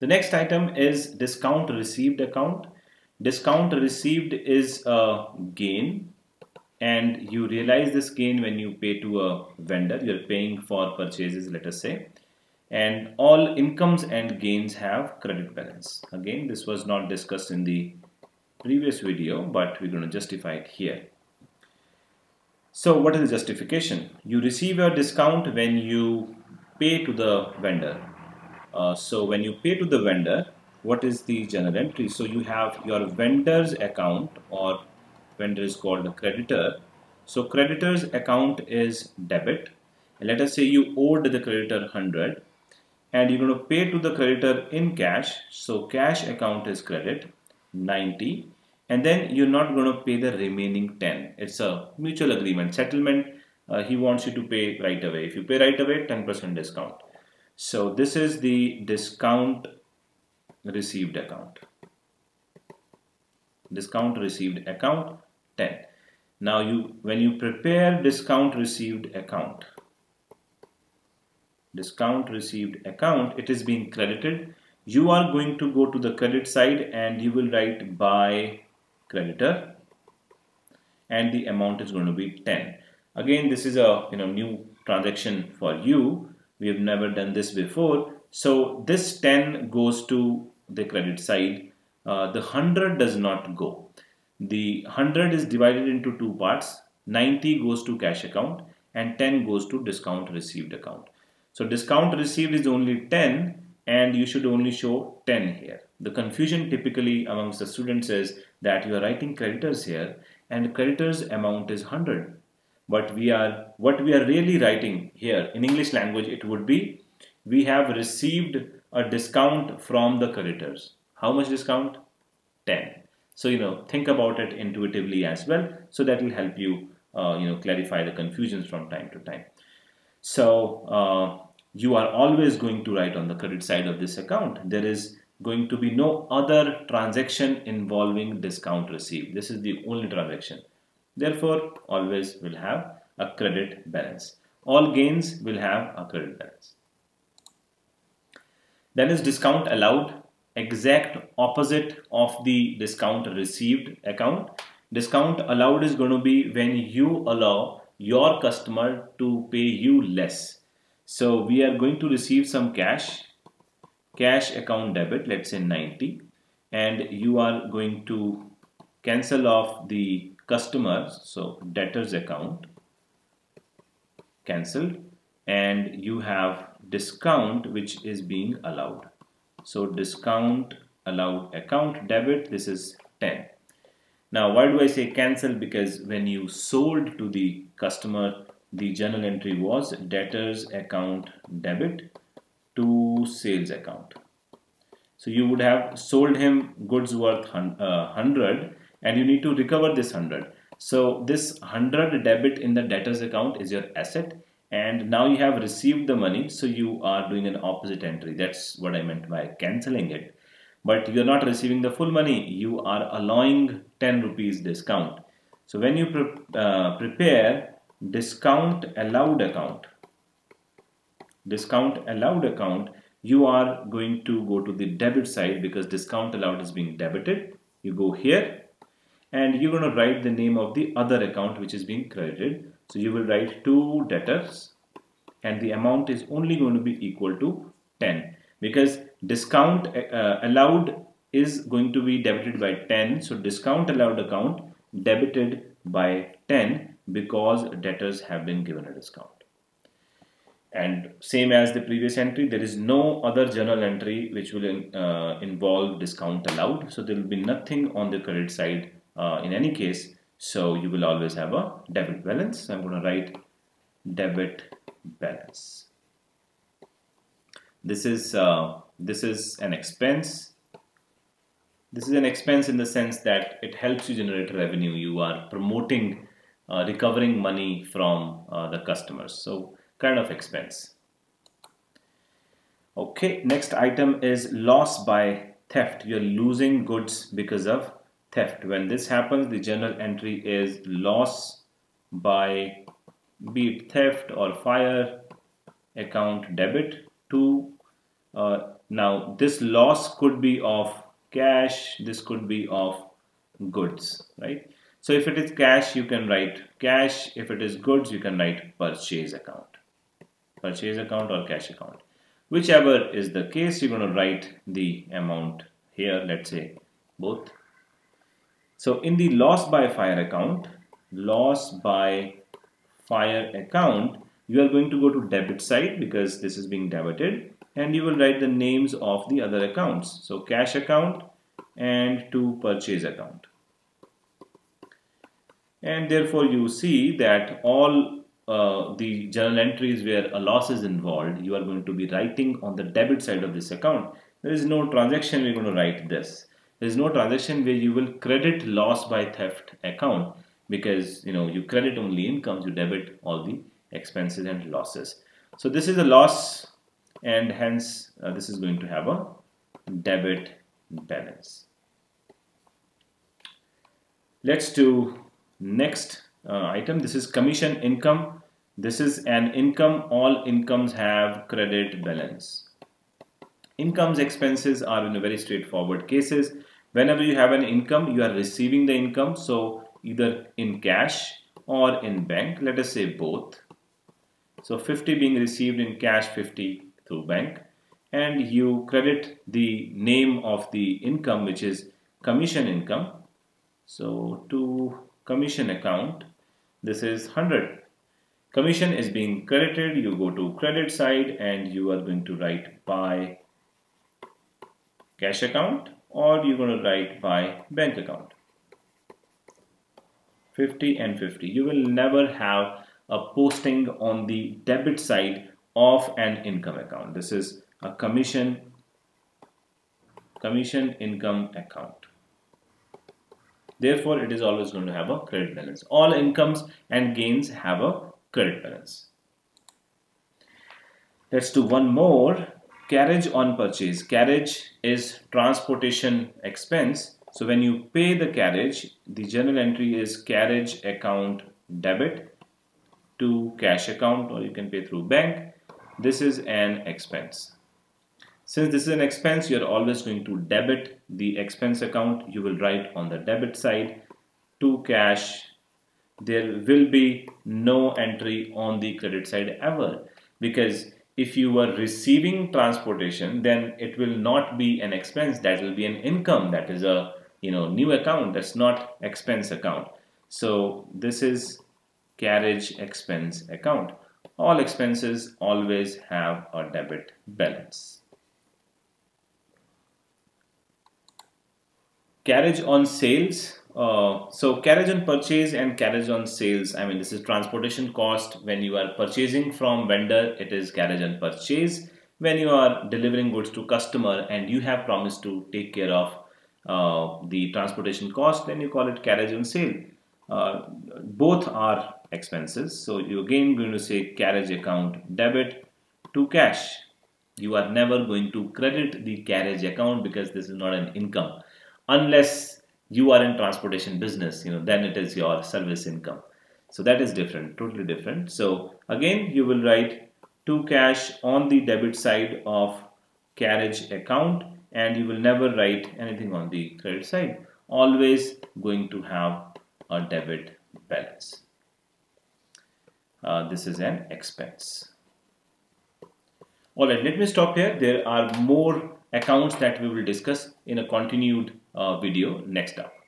The next item is discount received account. Discount received is a gain and you realize this gain when you pay to a vendor. You're paying for purchases, let us say. And all incomes and gains have credit balance. Again, this was not discussed in the previous video, but we're going to justify it here. So what is the justification? You receive your discount when you pay to the vendor. Uh, so when you pay to the vendor, what is the journal entry? So you have your vendor's account or vendor is called a creditor. So creditor's account is debit. And let us say you owed the creditor 100 and you're going to pay to the creditor in cash. So cash account is credit 90 and then you're not going to pay the remaining 10. It's a mutual agreement settlement. Uh, he wants you to pay right away. If you pay right away, 10% discount. So this is the discount received account. Discount received account 10. Now you when you prepare discount received account, discount received account, it is being credited. You are going to go to the credit side and you will write by creditor and the amount is going to be 10. Again, this is a you know new transaction for you we have never done this before. So this 10 goes to the credit side. Uh, the 100 does not go. The 100 is divided into two parts. 90 goes to cash account and 10 goes to discount received account. So discount received is only 10 and you should only show 10 here. The confusion typically amongst the students is that you are writing creditors here and creditors amount is 100 but we are what we are really writing here in English language it would be we have received a discount from the creditors. How much discount? 10 so you know think about it intuitively as well. So that will help you uh, you know clarify the confusions from time to time. So uh, you are always going to write on the credit side of this account. There is going to be no other transaction involving discount received. This is the only transaction Therefore, always will have a credit balance. All gains will have a credit balance. Then is discount allowed, exact opposite of the discount received account. Discount allowed is going to be when you allow your customer to pay you less. So we are going to receive some cash, cash account debit, let's say 90, and you are going to cancel off the customers so debtors account cancelled and you have discount which is being allowed. So discount allowed account debit this is 10 now why do I say cancel? Because when you sold to the customer the journal entry was debtors account debit to sales account. So you would have sold him goods worth 100 uh, and you need to recover this 100 so this 100 debit in the debtors account is your asset and now you have received the money so you are doing an opposite entry. That's what I meant by cancelling it. But you're not receiving the full money you are allowing 10 rupees discount. So when you pre uh, prepare discount allowed account discount allowed account you are going to go to the debit side because discount allowed is being debited. You go here and you're going to write the name of the other account which is being credited. So you will write two debtors and the amount is only going to be equal to 10 because discount uh, allowed is going to be debited by 10 so discount allowed account debited by 10 because debtors have been given a discount. And same as the previous entry there is no other journal entry which will uh, involve discount allowed. So there will be nothing on the credit side uh, in any case so you will always have a debit balance. So I'm going to write debit balance. This is uh, this is an expense. This is an expense in the sense that it helps you generate revenue. You are promoting uh, recovering money from uh, the customers. So kind of expense. Okay next item is loss by theft. You're losing goods because of theft. When this happens, the journal entry is loss by be it theft or fire account debit to uh, Now this loss could be of cash, this could be of goods, right? So if it is cash, you can write cash. If it is goods, you can write purchase account. Purchase account or cash account. Whichever is the case, you're going to write the amount here, let's say both. So in the loss by fire account, loss by fire account, you are going to go to debit side because this is being debited and you will write the names of the other accounts. So cash account and to purchase account. And therefore you see that all uh, the journal entries where a loss is involved, you are going to be writing on the debit side of this account. There is no transaction we're going to write this. There is no transaction where you will credit loss by theft account because you know you credit only incomes, you debit all the expenses and losses. So this is a loss and hence uh, this is going to have a debit balance. Let's do next uh, item. This is commission income. This is an income. All incomes have credit balance. Incomes expenses are in a very straightforward cases. Whenever you have an income, you are receiving the income. So either in cash or in bank, let us say both. So 50 being received in cash, 50 through bank and you credit the name of the income which is commission income so to commission account this is 100 commission is being credited you go to credit side and you are going to write by cash account or you're going to write by bank account 50 and 50 you will never have a posting on the debit side of an income account. This is a commission commission income account. Therefore, it is always going to have a credit balance. All incomes and gains have a credit balance. Let's do one more. Carriage on purchase. Carriage is transportation expense. So when you pay the carriage, the journal entry is carriage account debit to cash account or you can pay through bank this is an expense. Since this is an expense, you're always going to debit the expense account. You will write on the debit side to cash. There will be no entry on the credit side ever because if you were receiving transportation, then it will not be an expense. That will be an income. That is a you know new account. That's not expense account. So this is carriage expense account all expenses always have a debit balance. Carriage on sales. Uh, so carriage on purchase and carriage on sales. I mean, this is transportation cost. When you are purchasing from vendor, it is carriage on purchase. When you are delivering goods to customer and you have promised to take care of uh, the transportation cost, then you call it carriage on sale. Uh, both are expenses. So you again going to say carriage account debit to cash. You are never going to credit the carriage account because this is not an income unless you are in transportation business, you know, then it is your service income. So that is different, totally different. So again, you will write to cash on the debit side of carriage account and you will never write anything on the credit side. Always going to have a debit balance uh, this is an expense. Alright, let me stop here. There are more accounts that we will discuss in a continued uh, video next up.